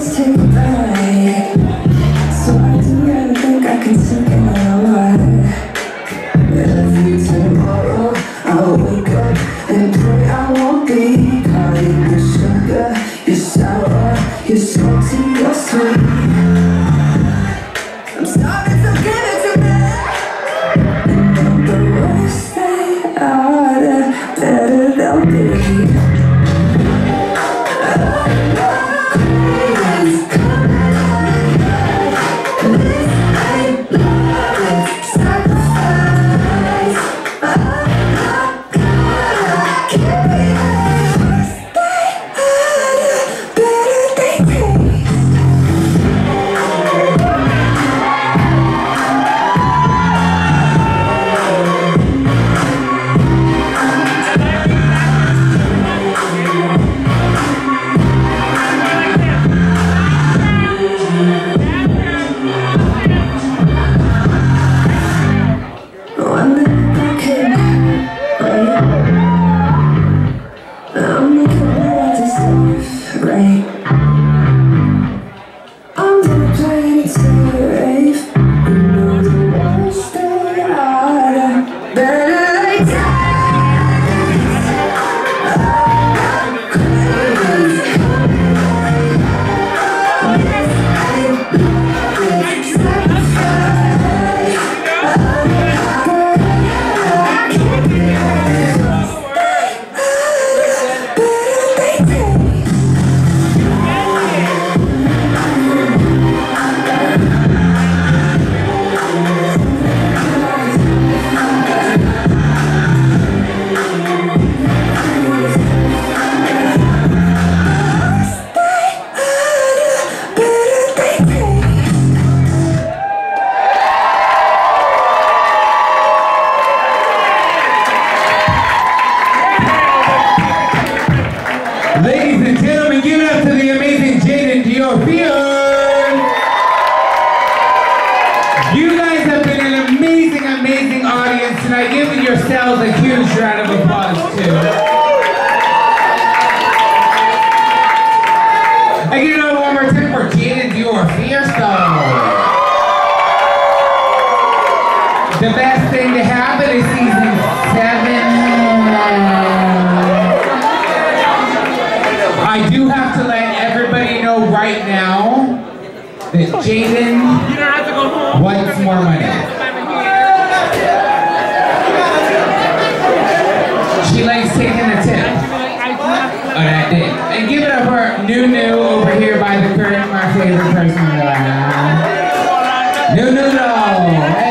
take. So I do gotta think I can sink in a lot. Every tomorrow I'll wake up and pray I won't be caught in your sugar, you're sour, you're salty, stuff right. Ladies and gentlemen, give it up to the amazing Jaidynn Diore Fierce. You guys have been an amazing, amazing audience tonight. Give yourselves a huge round of applause too. That Jaidynn wants more money. She likes taking a tip. Oh, that did. And give it up for Nunu over here by the curtain, my favorite person in alive. Nunu, no. Hey.